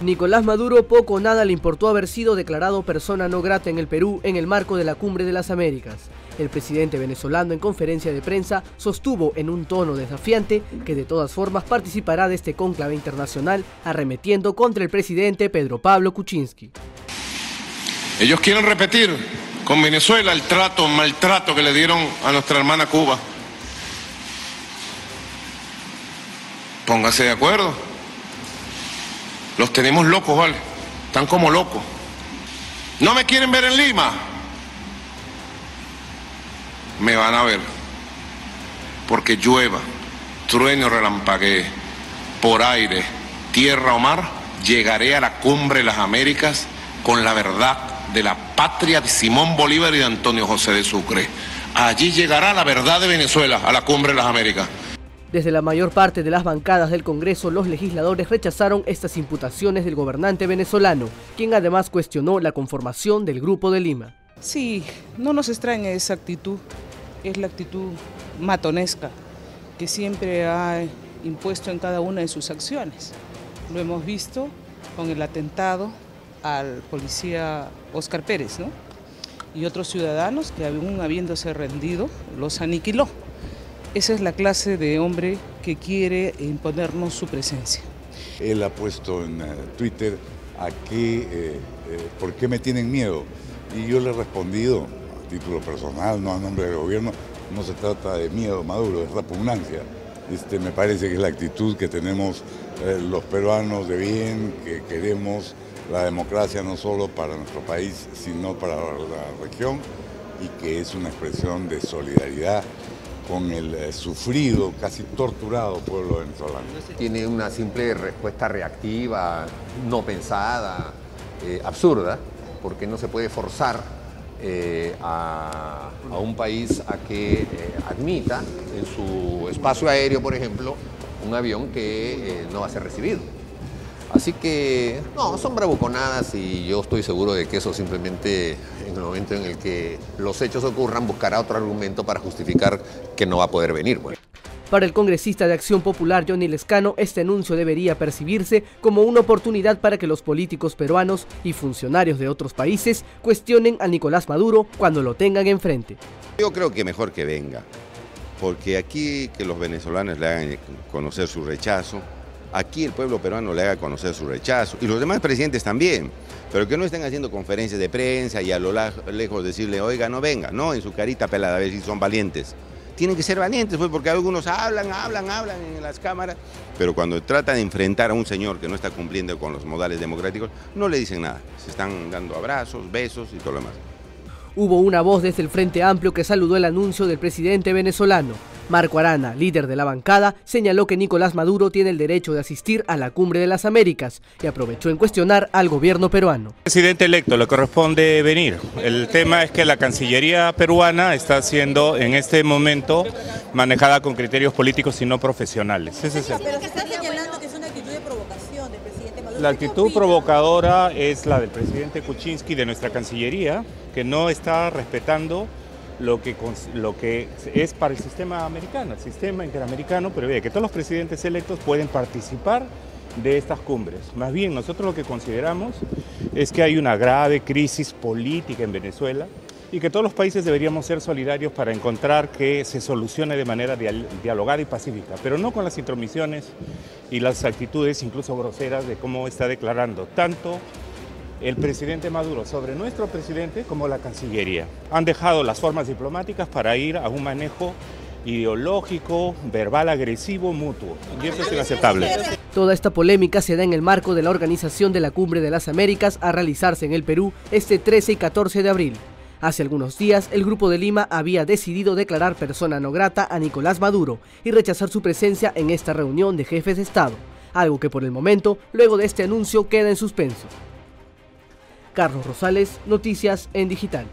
Nicolás Maduro poco o nada le importó haber sido declarado persona no grata en el Perú en el marco de la Cumbre de las Américas. El presidente venezolano en conferencia de prensa sostuvo en un tono desafiante que de todas formas participará de este cónclave internacional arremetiendo contra el presidente Pedro Pablo Kuczynski. Ellos quieren repetir con Venezuela el trato, maltrato que le dieron a nuestra hermana Cuba. Póngase de acuerdo. Los tenemos locos, ¿vale? Están como locos. ¿No me quieren ver en Lima? Me van a ver. Porque llueva, trueno, relampaguee, por aire, tierra o mar, llegaré a la cumbre de las Américas con la verdad de la patria de Simón Bolívar y de Antonio José de Sucre. Allí llegará la verdad de Venezuela a la cumbre de las Américas. Desde la mayor parte de las bancadas del Congreso, los legisladores rechazaron estas imputaciones del gobernante venezolano, quien además cuestionó la conformación del Grupo de Lima. Sí, no nos extraña esa actitud, es la actitud matonesca que siempre ha impuesto en cada una de sus acciones. Lo hemos visto con el atentado al policía Oscar Pérez, ¿no? Y otros ciudadanos que aún habiéndose rendido, los aniquiló. Esa es la clase de hombre que quiere imponernos su presencia. Él ha puesto en eh, Twitter a qué, eh, eh, por qué me tienen miedo. Y yo le he respondido a título personal, no a nombre del gobierno, no se trata de miedo Maduro, es repugnancia. Este, me parece que es la actitud que tenemos los peruanos de bien, que queremos la democracia no solo para nuestro país, sino para la región, y que es una expresión de solidaridad con el eh, sufrido, casi torturado pueblo venezolano. Tiene una simple respuesta reactiva, no pensada, eh, absurda, porque no se puede forzar eh, a, un país a que admita en su espacio aéreo, por ejemplo, un avión que no va a ser recibido. Así que, no, son bravuconadas y yo estoy seguro de que eso simplemente, en el momento en el que los hechos ocurran, buscará otro argumento para justificar que no va a poder venir. Para el congresista de Acción Popular Johnny Lescano, este anuncio debería percibirse como una oportunidad para que los políticos peruanos y funcionarios de otros países cuestionen a Nicolás Maduro cuando lo tengan enfrente. Yo creo que mejor que venga, porque aquí que los venezolanos le hagan conocer su rechazo, aquí el pueblo peruano le haga conocer su rechazo, y los demás presidentes también, pero que no estén haciendo conferencias de prensa y a lo lejos decirle, oiga, no venga, no, en su carita pelada, a ver si son valientes. Tienen que ser valientes, pues, porque algunos hablan, hablan, hablan en las cámaras, pero cuando tratan de enfrentar a un señor que no está cumpliendo con los modales democráticos, no le dicen nada. Se están dando abrazos, besos y todo lo demás. Hubo una voz desde el Frente Amplio que saludó el anuncio del presidente venezolano. Marco Arana, líder de la bancada, señaló que Nicolás Maduro tiene el derecho de asistir a la Cumbre de las Américas y aprovechó en cuestionar al gobierno peruano. Presidente electo, le corresponde venir. El tema es que la Cancillería peruana está siendo en este momento manejada con criterios políticos y no profesionales. Ese es el... La actitud provocadora es la del presidente Kuczynski de nuestra Cancillería, que no está respetando lo que, lo que es para el sistema americano, el sistema interamericano, pero que todos los presidentes electos pueden participar de estas cumbres. Más bien, nosotros lo que consideramos es que hay una grave crisis política en Venezuela y que todos los países deberíamos ser solidarios para encontrar que se solucione de manera dialogada y pacífica, pero no con las intromisiones y las actitudes incluso groseras de cómo está declarando tanto el presidente Maduro sobre nuestro presidente como la Cancillería. Han dejado las formas diplomáticas para ir a un manejo ideológico, verbal, agresivo, mutuo. Y eso es inaceptable. Toda esta polémica se da en el marco de la organización de la Cumbre de las Américas a realizarse en el Perú este 13 y 14 de abril. Hace algunos días, el Grupo de Lima había decidido declarar persona no grata a Nicolás Maduro y rechazar su presencia en esta reunión de jefes de Estado, algo que por el momento, luego de este anuncio, queda en suspenso. Carlos Rosales, Noticias en Digital.